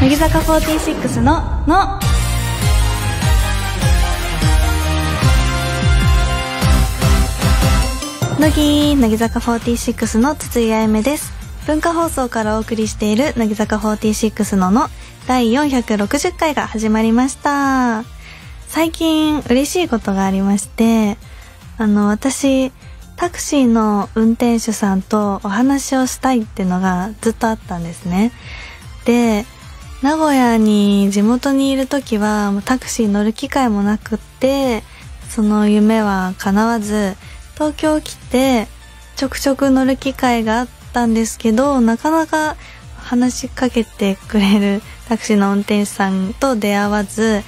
乃木坂46の「の」乃木乃木坂46の筒井あゆめです。文化放送からお送りしている乃木坂46のの。第460回が始まりました。最近嬉しいことがありましてあの私タクシーの運転手さんとお話をしたいってのがずっとあったんですね。で名古屋に地元にいる時はタクシー乗る機会もなくってその夢は叶わず東京来てちょくちょく乗る機会があったんですけどなかなか話しかけてくれるタクシーの運転手さんと出会わず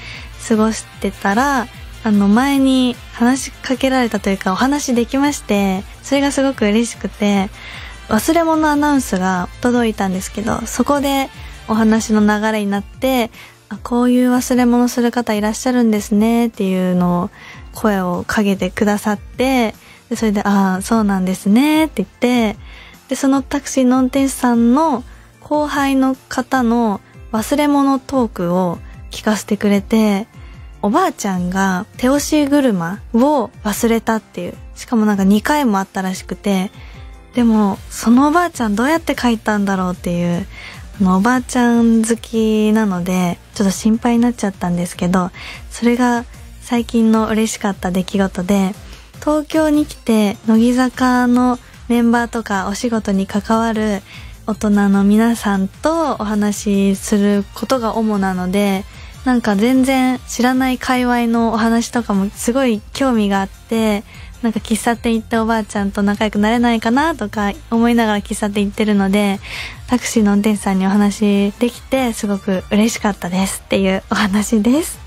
過ごしてたらあの前に話しかけられたというかお話できましてそれがすごく嬉しくて忘れ物アナウンスが届いたんですけどそこでお話の流れになってあこういう忘れ物する方いらっしゃるんですねっていうのを声をかけてくださってでそれで「ああそうなんですね」って言ってでそのタクシーの運転手さんの後輩の方の忘れ物トークを聞かせてくれておばあちゃんが手押し車を忘れたっていう。しかもなんか2回もあったらしくて。でもそのおばあちゃんどうやって書いたんだろうっていう。あのおばあちゃん好きなのでちょっと心配になっちゃったんですけどそれが最近の嬉しかった出来事で東京に来て乃木坂のメンバーとかお仕事に関わる大人の皆さんとお話しすることが主なのでなんか全然知らない界隈のお話とかもすごい興味があってなんか喫茶店行っておばあちゃんと仲良くなれないかなとか思いながら喫茶店行ってるのでタクシーの運転手さんにお話できてすごく嬉しかったですっていうお話です。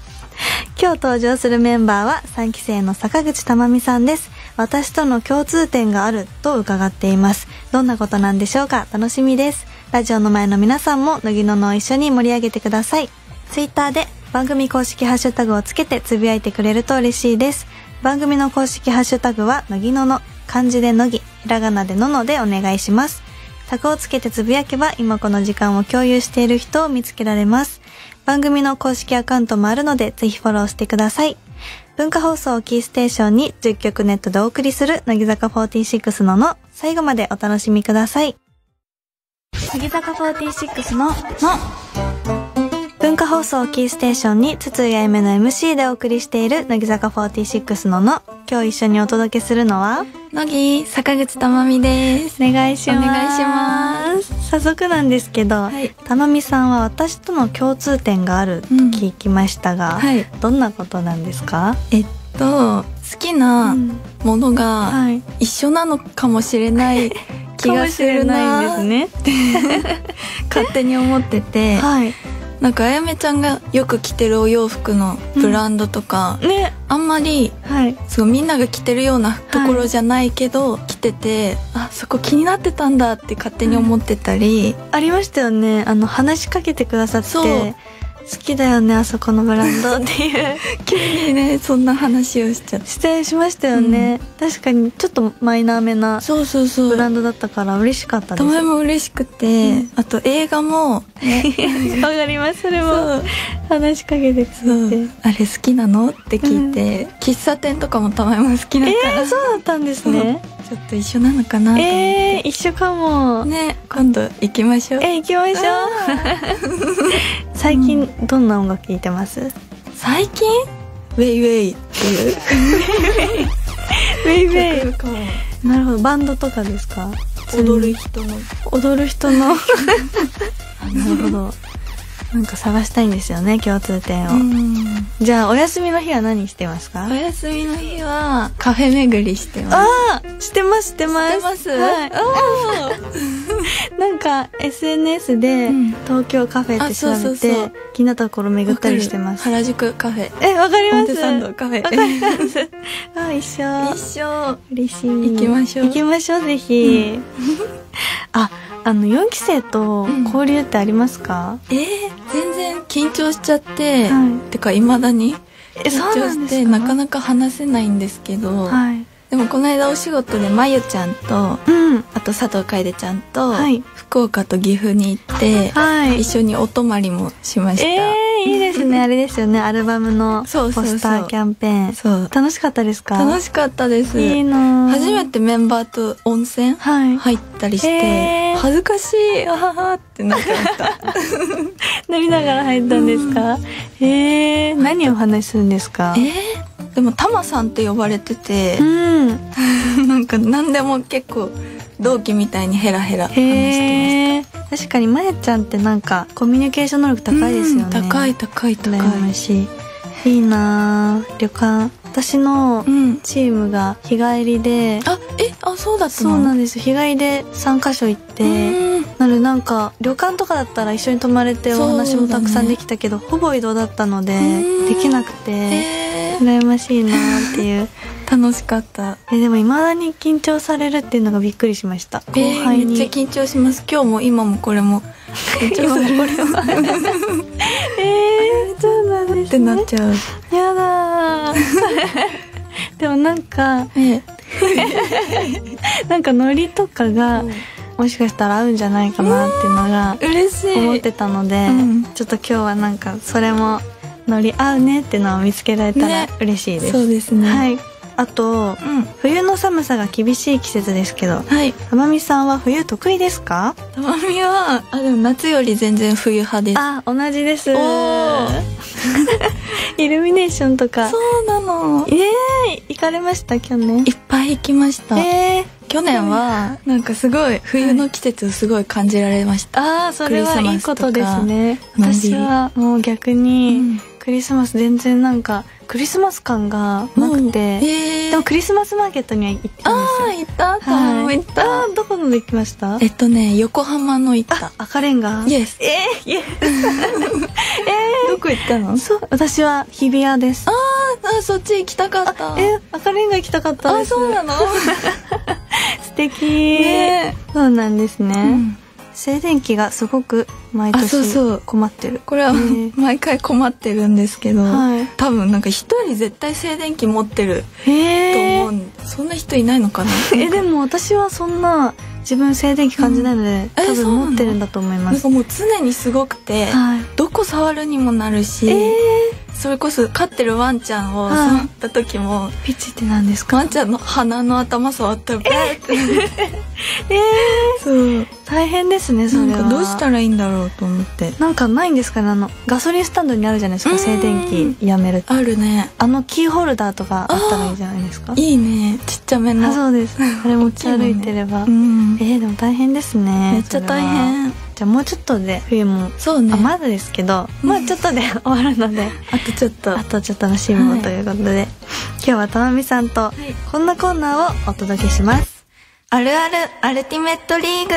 今日登場するメンバーは3期生の坂口珠美さんです。私との共通点があると伺っています。どんなことなんでしょうか？楽しみです。ラジオの前の皆さんも乃木のの一緒に盛り上げてください。ツイッターで番組公式ハッシュタグをつけてつぶやいてくれると嬉しいです。番組の公式ハッシュタグは乃木のの漢字で乃木ひらがなでののでお願いします。タグをつけてつぶやけば今この時間を共有している人を見つけられます。番組の公式アカウントもあるのでぜひフォローしてください。文化放送キーステーションに10曲ネットでお送りする乃木坂46のの。最後までお楽しみください。乃木坂46のの。文化放送をキーステーションに筒井あゆめの MC でお送りしている乃木坂46のの今日一緒にお届けするのは乃木坂口珠美です。お願いします。お願いします。早速なんですけど、はい。珠美さんは私との共通点があると聞きましたが、はい。どんなことなんですか、えっと好きなうん。ものがはい。一緒なのかもしれない 気がするかないんですね。勝手に思ってて。はいなんかあやめちゃんがよく着てるお洋服のブランドとか、ね。あんまりはい。すごいみんなが着てるようなところじゃないけど、着ててあそこ気になってたんだって勝手に思ってたり、ありましたよね。あの話しかけてくださって。そう好きだよねあそこのブランド。っていう。急にねそんな話をしちゃって。出演しましたよね、確かにちょっとマイナーめなそうそうそう。ブランドだったから嬉しかったです。たまも嬉しくて、うん。あと映画も、ね、わかりますそれそもう。話しかけてくそう。れてあれ好きなの？って聞いて、喫茶店とかもたまも好きだから、えー、そうだったんですねちょっと一緒なのかなと思って、えー、一緒かも。ね今度行きましょう。え行きましょう。最近どんな音楽聴いてます？最近？ウェイウェイっていう。ウェイウェイ。なるほど。バンドとかですか？踊る人の。踊る人の。あなるほどなんか探したいんですよね共通点を、うん。じゃあお休みの日は何してますか？お休みの日はカフェ巡りしてます。ああしてますしてます。してます。はい。お なんか SNS でうん。東京カフェって調べて気になったところ巡ったりしてます。原宿カフェ。えわかります？表参道カフェ。わかります。あ一緒。一緒。嬉しい。行きましょう。行きましょうぜひ、ああの4期生と交流ってありますか、えー、全然緊張しちゃって、はい。てかいまだに緊張してなかなか話せないんですけど、はい。でもこの間お仕事でまゆちゃんとうん。あと佐藤楓ちゃんと、はい。福岡と岐阜に行って、はい。一緒にお泊まりもしました、えー、ねあれですよねアルバムのポそうそうそう。スターキャンペーン。そう。楽しかったですか？楽しかったです。いいな。初めてメンバーと温泉はい。入ったりして、へー。恥ずかしいあははってなってました。飲みながら入ったんですか？えー、何をお話しするんですか？えー、でもタマさんって呼ばれててう、ん。なんか何でも結構同期みたいにヘラヘラ話してへえ確かにまやちゃんってなんかコミュニケーション能力ました高いですよね。うん高い高い高い。羨ましい。いいなあ旅館。私のうん。チームが日帰りであえあそうだったそうのなんです。日帰りで3カ所行ってうん。なのでなんか旅館とかだったら一緒に泊まれてお話もたくさんできたけど、ほぼ移動だったのでうん。できなくてえー。羨ましいなっていう楽しかった。えでも未だに緊張されるっていうのがびっくりしました。後えー輩に、めっちゃ緊張します。今日も今もこれも。緊張する。えー、そうなんです、ね、ってなっちゃう。やだー。でもなんかえ なんかノリとかがもしかしたら合うんじゃないかなっていうのが嬉しい。思ってたので、うん。ちょっと今日はなんかそれもノリ合うねっていうのを見つけられたらね。嬉しいです、そうですね。はいあとうん。冬の寒さが厳しい季節ですけどはい。天海さんは冬得意ですか？たまみはあでも夏より全然冬派です。あ同じです。イルミネーションとか。そうなの。えー、行かれました？去年。いっぱい行きました、えー、去年はなんかすごい冬の季節をすごい感じられました、ああそれはいいことですね。私はもう逆に、クリスマス全然なんかクリスマス感がなくて、えー、でもクリスマスマーケットには行ってるんですよ。ああ行った。たまも行った、どこので行きました？えっとね横浜の行った。赤レンガ。イエスえー、イエ どこ行ったの？そう私は日比谷です。あーあそっち行きたかった。えー、赤レンガ行きたかったです。あそうなの？素敵、ね。そうなんですね、うん静電気がすごく毎年う困ってる。これはえー毎回困ってるんですけど、はい。多分なんか一人絶対静電気持ってると思うんそんな人いないのかな？えでも私はそんな自分静電気感じないので、うん。え多分持ってるんだと思います。なんかもう常にすごくて、はい。どこ触るにもなるし、えそれこそ飼ってるワンちゃんをはい。触った時も、ー、ピッチって何ですか？ワンちゃんの鼻の頭触ったらブーえそう。大変ですねそれは。なんかどうしたらいいんだろうと思って。なんかないんですかね？あのガソリンスタンドにあるじゃないですかうん。静電気やめるあるね。あのキーホルダーとかあったらいいじゃないですか？いいね。ちっちゃめの。あそうです。あれ持ち歩いてれば、うんえー、でも大変ですねめっちゃ大変。じゃあもうちょっとで冬も、そうね。あまだですけど、まあちょっとで終わるのであとちょっと。あとちょっと楽しみをということで、今日はたまみさんとい。こんなコーナーをお届けします。あるあるアルティメットリーグ。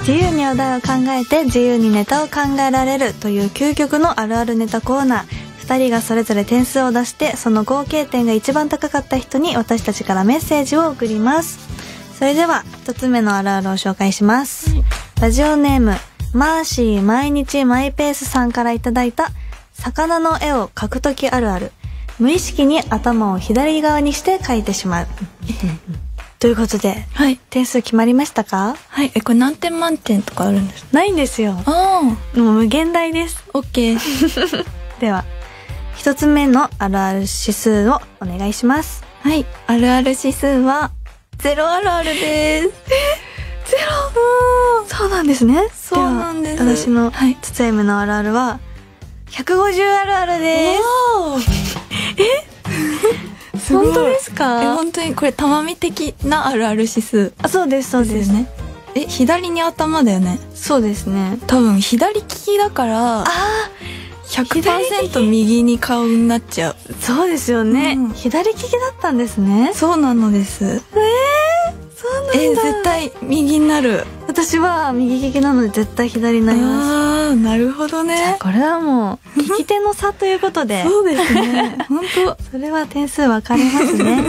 自由にお題を考えて自由にネタを考えられるという究極のあるあるネタコーナー。2人がそれぞれ点数を出してその合計点が一番高かった人に私たちからメッセージを送りますそれでは1つ目のあるあるを紹介します、ラジオネームマーシー毎日マイペースさんからいただいた魚の絵を描くときあるある。無意識に頭を左側にして描いてしまう。ということではい。点数決まりましたか？はい。えこれ何点満点とかあるんです？ないんですよ。ああもう無限大です。オッケーでは一つ目のあるある指数をお願いします。はい。あるある指数はゼロあるあるです。ゼロそうなんですね。そうなんです。私のはい。つつやめのあるあるは150あるあるです。おー。すごい。本当ですえか本当にこれたまみ的なあるある指数。あそうですそうです。よね。え左に頭だよね。そうですね。多分左利きだからあ100%右に顔になっちゃう。そうですよね、うん左利きだったんですね。そうなのです。そうなんだ。え絶対右になる。私は右利きなので絶対左になります。ああなるほどね。これはもう利き手の差ということで。そうですね。本当。それは点数分かれますね。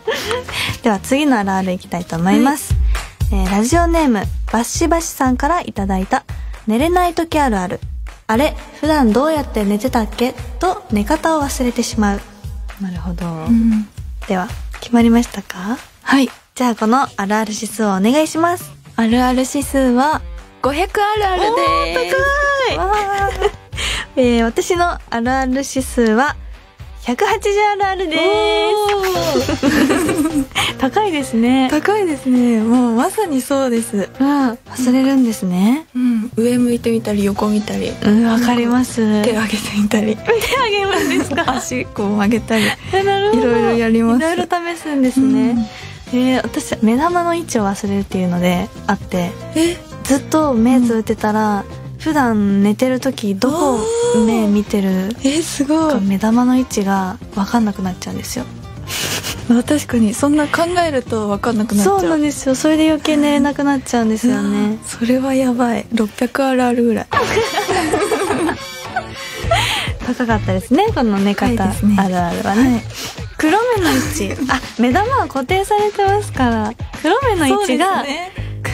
では次のあるあるいきたいと思います、えーラジオネームバッシバシさんからいただいた寝れない時あるあるあれ普段どうやって寝てたっけ？と寝方を忘れてしまう。なるほど、うん。では決まりましたか？はい。じゃあこのあるある指数をお願いします。あるある指数は500あるあるです。高い。えー、私のあるある指数は180あるあるです。高いですね。高いですね。もうまさにそうです。うん忘れるんですね。うん。上向いてみたり横見たり。うんわかります。手上げてみたり。手あげるんですか？足こう曲げたり。なるほど。いろいろやります。いろいろ試すんですね、えー、私目玉の位置を忘れるっていうのであって。え？ずっと目つぶってたら、普段寝てる時どこ目見てるえすごい。か目玉の位置が分かんなくなっちゃうんですよ。あ確かに。そんな考えると分かんなくなっちゃう。そうなんですよ。それで余計寝れなくなっちゃうんですよね。それはやばい。600あるあるぐらい。高かったですねこの寝方、ね。あるあるはね、黒目の位置。あ目玉は固定されてますから黒目の位置が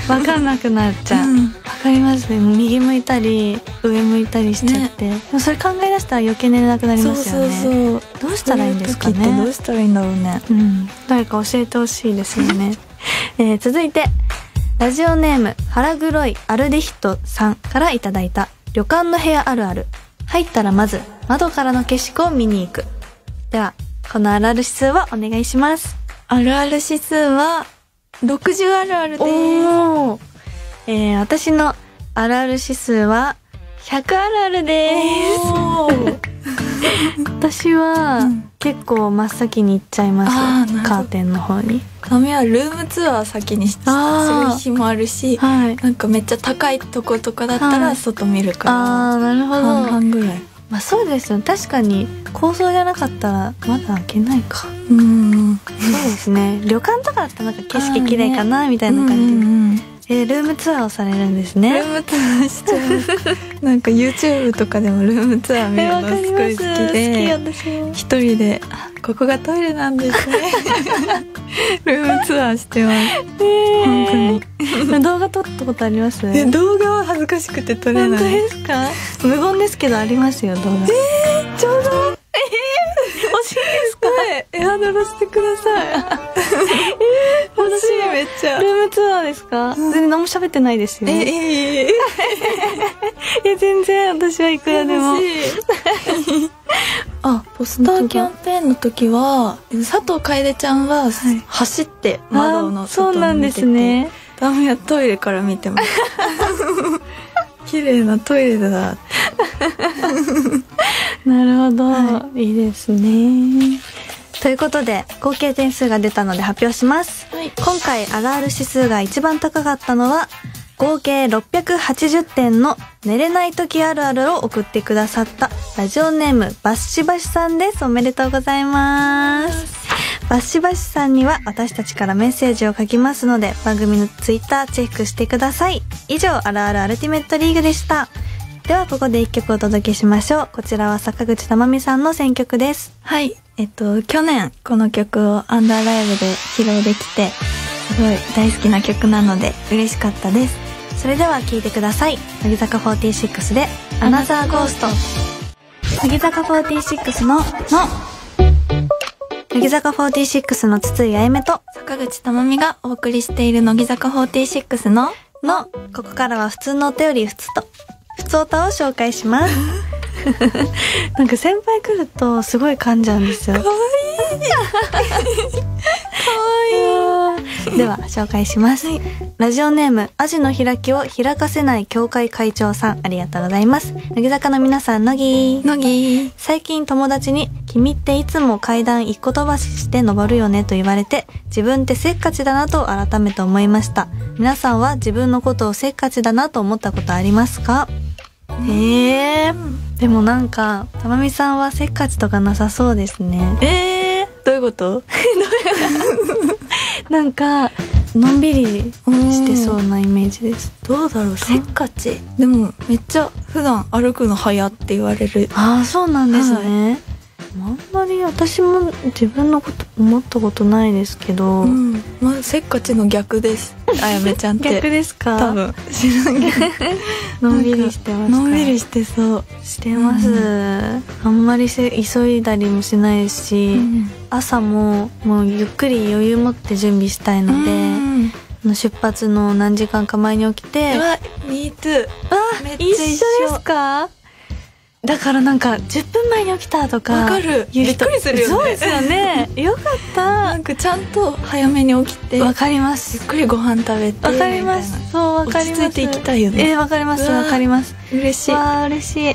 分かんなくなっちゃう。うん。わかりますね。右向いたり上向いたりしちゃって、でもそれ考え出したら余計寝れなくなりますよね。そうどうしたらいいんですかそういう時ってどうねしたらいいんだろうね。うん。誰か教えてほしいですよね、えー続いて。ラジオネーム腹黒いアルデヒトさんからいただいた。旅館の部屋あるある。入ったらまず窓からの景色を見に行く。ではこのあるある指数をお願いします。あるある指数は60あるあるです。おー。えー、私のあるある指数は100あるあるです。私は、うん。結構真っ先に行っちゃいます。カーテンの方に。ダメはルームツアー先にしする日もあるしはい。なんかめっちゃ高いとことかだったらはい。外見るからあーなるほど。半々ぐらいまあそうですよ確かに構想じゃなかったらまだ開けないか。うん。そうですね。旅館とかだったらなんか景色綺麗かなみたいな感じで、うんうんうん。えールームツアーをされるんですね。ルームツアーしちゃう。なんか YouTube とかでもルームツアー見るのすごい好きで。私も。一人で。あここがトイレなんですね。ルームツアーしてます。本当に。動画撮ったことあります？で動画は恥ずかしくて撮れ本当ないですか？無言ですけどありますよ動画。えー、ちょうどエアドロしてくださ い。欲しい。めっちゃ。ルームツアーですか、全然何も喋ってないですよえいええ。や全然私はいくらでも。あポスターキャンペーンの時は佐藤楓ちゃんは走って窓のあそう外なんでを見ててすね。ダメはトイレから見てます。綺麗なトイレだ。なるほど、、はいいですねということで合計点数が出たので発表します。はい。今回あるある指数が一番高かったのは合計680点の寝れない時あるあるを送ってくださったラジオネームバッシバシさんです。おめでとうございます。バッシバシさんには私たちからメッセージを書きますので番組のツイッターチェックしてください。以上あるあるアルティメットリーグでしたではここで一曲お届けしましょう。こちらは坂口珠美さんの選曲です。はい。えっと去年この曲をアンダーライブで披露できてすごい大好きな曲なので嬉しかったです。それでは聴いてください。乃木坂46で「アナザーゴースト」乃木坂46の「の」乃木坂46の筒井あやめと坂口智美がお送りしている乃木坂46の「の」ここからは普通のお手より普通と普通歌を紹介します。なんか先輩来るとすごい噛んじゃうんですよ。かわいい。では紹介します、ラジオネームアジの開きを開かせない協会会長さん。ありがとうございます。乃木坂の皆さん乃木。乃木。最近友達に「君っていつも階段一個飛ばしして登るよね」と言われて自分ってせっかちだなと改めて思いました。皆さんは自分のことをせっかちだなと思ったことありますか？へえでもなんかたまみさんはせっかちとかなさそうですね。えー、どういうこと？なんかのんびりしてそうなイメージです。どうだろう？せっかち。でもめっちゃ普段歩くの早って言われる。ああそうなんですね、あんまり私も自分のこと思ったことないですけど、うん。まあせっかちの逆ですあやめちゃんって。逆ですか？多分。知らんけどのんびりしてますか？のんびりしてそう、してます、うあんまりせ急いだりもしないし、朝ももうゆっくり余裕持って準備したいので、うん。あの出発の何時間か前に起きてうわ Me too あめっちゃ一緒ですか？だからなんか10分前に起きたとかわかる。びっくりするよね。そうですよね。よかった。なんかちゃんと早めに起きてわかりまゆっすくりご飯食べてわかります。そうわかります。落ち着いていきたいよね。えーわかります。うわわかります。な嬉しい。わあ嬉しい。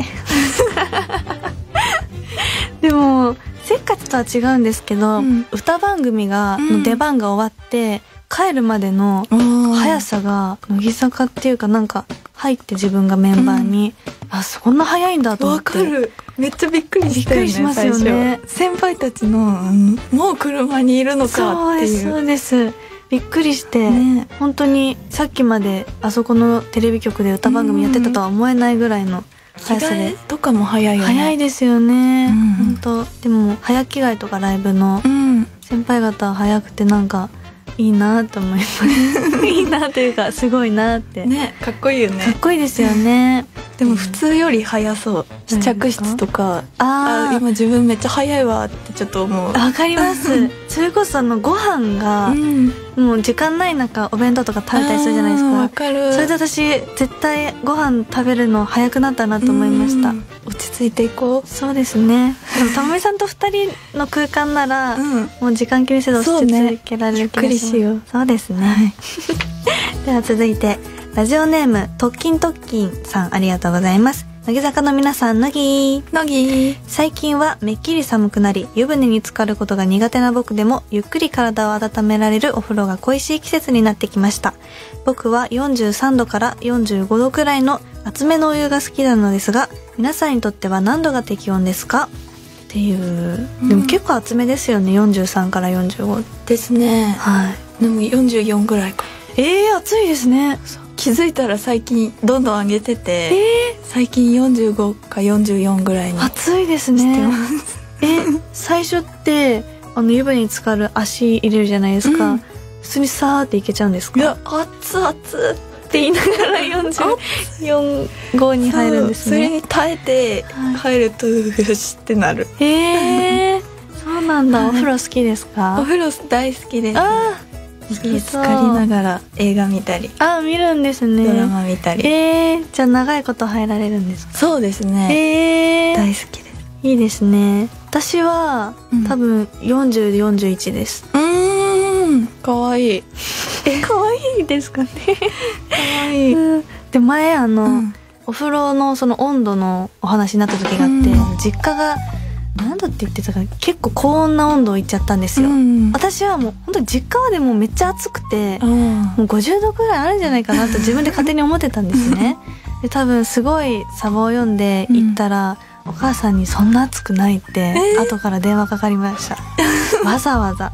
でもせっかちとは違うんですけど、うん。歌番組が、うん。の出番が終わって帰るまでの速速さが乃木坂っていうかなんか入って自分がメンバーに、あそんな速いんだと思わって。かる。めっちゃびっくりしたよねびっくりしますよね。先輩たちの、うんもう車にいるのかっていう。ですそうです。びっくりして、ね。本当にさっきまであそこのテレビ局で歌番組やってたとは思えないぐらいの着速さで。とかも早いよね。早いですよね、うん。本当。でも早着替えとかライブのうん。先輩方は早くてなんかいいなと思います。いいなというかすごいなって、ねかっこいいよかっねこいいですよねでも普通より早そう。試着室とか。ああ今自分めっちゃ早いわってちょっと思う。あわかります。それこそあのご飯がうん。もう時間ない中お弁当とか食べたりするじゃないですあーわかかる。それで私絶対ご飯食べるの早くなったなと思いました。うん。落ち着いていこそうですね。でもたまみさんと二人の空間なら、ううん。もう時間気にせず落ち着けられる気がします。ね。そうですね、では続いてラジオネーム特勤特勤さんありがとうございます。乃木坂の皆さん乃木。乃木。最近はめっきり寒くなり湯船に浸かることが苦手な僕でもゆっくり体を温められるお風呂が恋しい季節になってきました。僕は43度から45度くらいの厚めのお湯が好きなのですが皆さんにとっては何度が適温ですか？っていう。でも結構厚めですよね43から45ですね。はい。でも44ぐらいか。えー、暑いですね気づいたら最近どんどん上げてて、最近45か44ぐらいに暑いですね。え最初ってあの湯船に浸かる足入れるじゃないですか、うん。普通にさーっていけちゃうんですか？いや熱々って言いながら44号に入るんですそうそれねに耐えてはい入るとよしってなる、へえそうなんだ。はいお風呂好きですおか風呂大好きです。あ好き浸かりながら映画見たり、ーあ見るんですドラねマ見たり、えー、じゃあ長いこと入られるんですか？そうですね、えー、大好きです。いいですね。私は、うん。多分40で41です。うーん。かわい。いえ可愛いですかね？かわいい、うん。で前あの、うん。お風呂のその温度のお話になった時があって、うん。実家が何度って言ってたか結構高温な温度をいっちゃったんですよ、うん。私はもう本当に実家はでもめっちゃ暑くて、うん。もう50度くらいあるんじゃないかなと自分で勝手に思ってたんですね。で多分すごいサバを読んで行ったら、お母さんにそんな暑くないって、えー。後から電話かかりました。わざわざ。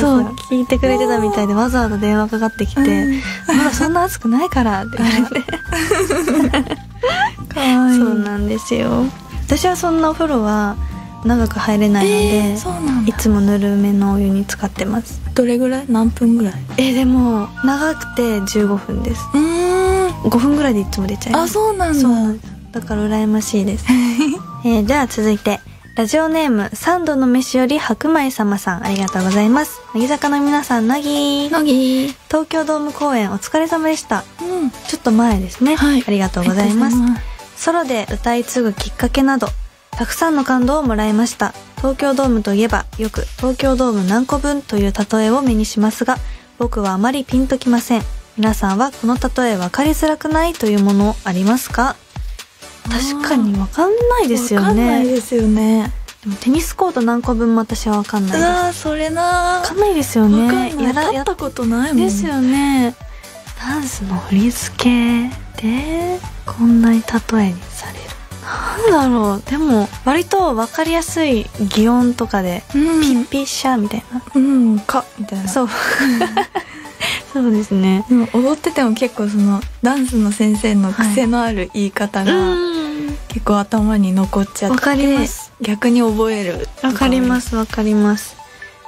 そうん聞いてくれてたみたいでわざわざ電話かかってきてうん「まだそんな暑くないから」って言われて。かわいい。そうなんですよ私はそんなお風呂は長く入れないので、えー、いつもぬるめのお湯に使ってます。どれぐらい？何分ぐらい？えーでも長くて15分です。うーん。5分ぐらいでいつも出ちゃいます。あそうなんだ。そう。なんですだから羨ましいです、えー、じゃあ続いてラジオネーム三度の飯より白米様さん。ありがとうございます。乃木坂の皆さん乃木。乃木。東京ドーム公演お疲れ様でした。うん。ちょっと前ですね、はい。ありがとうございますソロで歌い継ぐきっかけなどたくさんの感動をもらいました。東京ドームといえばよく東京ドーム何個分という例えを目にしますが僕はあまりピンときません。皆さんはこの例え分かりづらくないというものありますか？確かに分かんないですよわかんないねですよね。でもテニスコート何個分も私は分かんうないです。わーそれな分かんないですよわねやらややったことないもん。ですよね。ダンスの振り付けでこんなに例えにされる。なんだろう。でも割と分かりやすい擬音とかでうん。ピッピッシャーみたいな、うんかみたいな。そう。そうですね。でも踊ってても結構そのダンスの先生の癖のある言い方がうん。結構頭に残っちゃって、わかります。逆に覚える。わかりますわかります。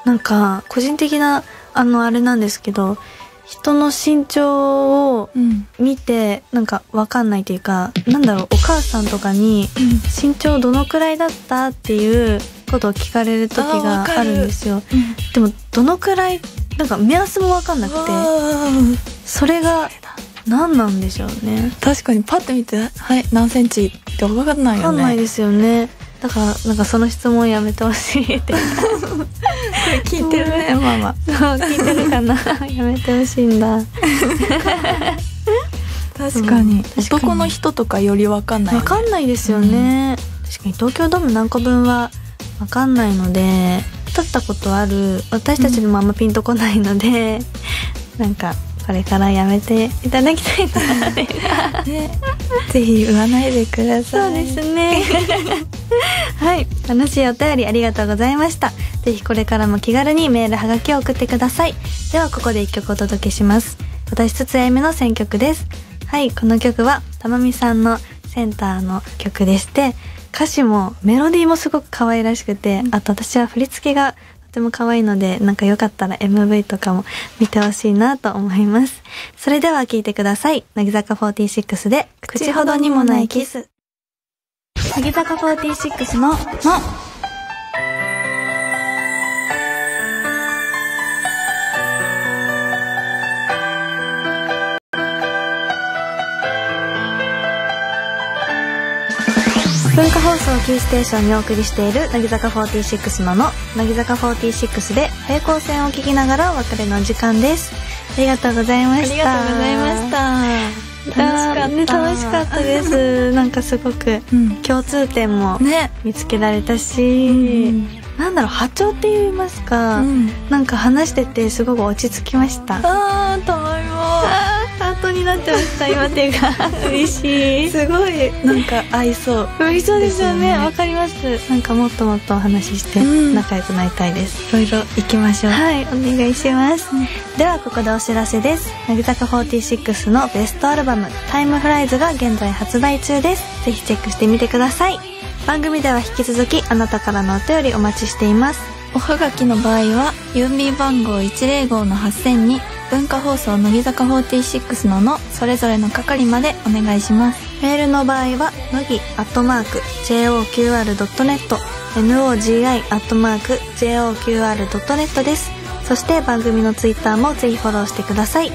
なんか個人的なあのあれなんですけど人の身長をうん見てなんかわかんないというかなんだろうお母さんとかに身長どのくらいだったっていうことを聞かれる時がある。んですよ。うん。でもどのくらいなんか目安もわかんなくてうんそれが何なんでしょうね。確かにパッと見てはい何センチって分かんないよね。わかんないですよねだからなんかその質問やめてほしいって。聞いてるねママ。そう聞いてるかな。やめてほしいんだ。確かに,、うん確かに。男の人とかより分かんないわかんないですよね、確かに東京ドーム何個分はわかんないので立ったことある。私たちにもあんまピンとこないので、なんかこれからやめていただきたいなね。ぜひ言わないでくだそうさいですねはい楽しいお便りありがとうございました。ぜひこれからも気軽にメールはがきを送ってください。ではここで一曲お届けします。私つつやめの選曲です。はいこの曲はたまみさんのセンターの曲でして歌詞もメロディーもすごく可愛らしくて、あと私は振り付けがとても可愛いのでなんかよかったら MV とかも見てほしいなと思います。それでは聴いてください。乃木坂46で口ほどにもないキス。乃木坂46の「の」文化放送キーステーションにお送りしている乃木坂46のの。乃木坂46で平行線を聞きながらお別れの時間です。ありがとうございました。ありがとうございました。楽しかった。ね楽しかったです。なんかすごくうん。共通点もね。見つけられたし、うんなんだろう波長って言いますか、うん。なんか話しててすごく落ち着きました。あーたまみもあートになってました今手が。嬉しい。すごいなんか合いそう。嬉しそうですよね。ですよねわかります。なんかもっともっとお話ししてうん。仲良くなりたいです、いろいろ行きましょう。はいお願いします、ではここでお知らせです。乃木坂46のベストアルバム「タイムフライズが現在発売中です。ぜひチェックしてみてください。番組では引き続きあなたからのお便りお待ちしています。おはがきの場合は郵便番号105の8000に文化放送乃木坂46ののそれぞれの係までお願いしますメールの場合は、のぎアットマーク JOQR.net、NOGI アットマーク JOQR.net です。そして番組のツイッターもぜひフォローしてください。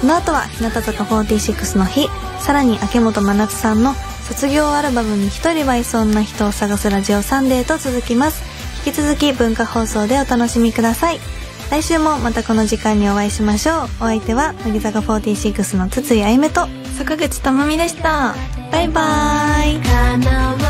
この後は、日向坂46の日、さらに秋元真夏さんの卒業アルバムに一人はいそうな人を探すラジオサンデーと続きます。引き続き文化放送でお楽しみください。来週もまたこの時間にお会いしましょう。お相手は、乃木坂46の筒井あゆめと、坂口珠美でしたバイバーイ。